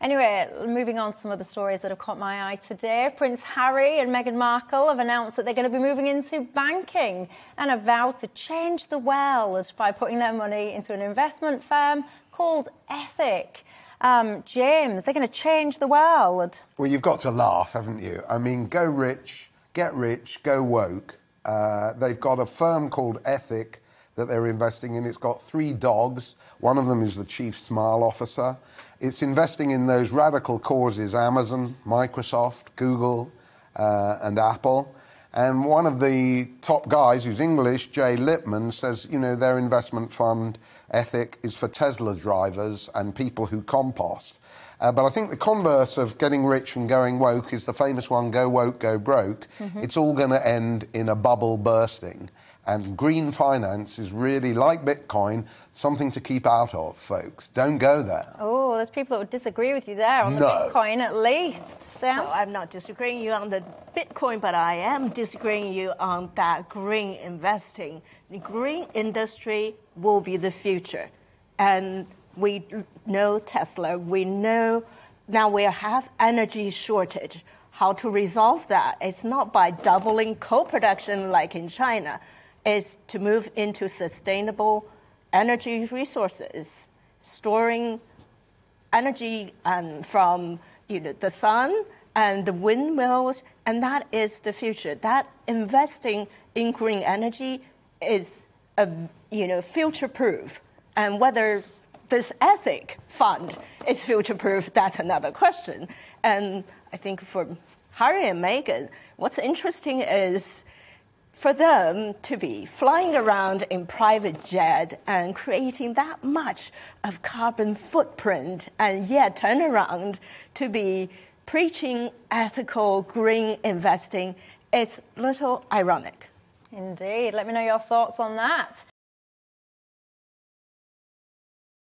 Anyway, moving on to some of the stories that have caught my eye today. Prince Harry and Meghan Markle have announced that they're going to be moving into banking and have vowed to change the world by putting their money into an investment firm called Ethic. Um, James, they're going to change the world. Well, you've got to laugh, haven't you? I mean, go rich, get rich, go woke. Uh, they've got a firm called Ethic that they're investing in. It's got three dogs. One of them is the chief smile officer. It's investing in those radical causes Amazon, Microsoft, Google, uh, and Apple. And one of the top guys, who's English, Jay Lipman, says, you know, their investment fund ethic is for Tesla drivers and people who compost. Uh, but I think the converse of getting rich and going woke is the famous one go woke, go broke. Mm-hmm. It's all going to end in a bubble bursting. And green finance is really, like Bitcoin, something to keep out of, folks. Don't go there. Oh, there's people that would disagree with you there on the Bitcoin at least. Dan? No, I'm not disagreeing you on the Bitcoin, but I am disagreeing you on that green investing. The green industry will be the future. And we know Tesla, we know now we have energy shortage. How to resolve that? It's not by doubling co-production like in China. It's to move into sustainable energy resources, storing energy um, from you know, the sun and the windmills, and that is the future. That investing in green energy is a, you know, future-proof. And whether this ethic fund is future-proof, that's another question. And I think for Harry and Meghan, what's interesting is for them to be flying around in private jet and creating that much of carbon footprint and yet turn around to be preaching ethical green investing it's a little ironic Indeed. Let me know your thoughts on that.